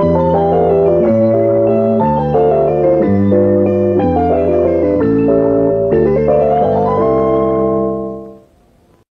Thank you.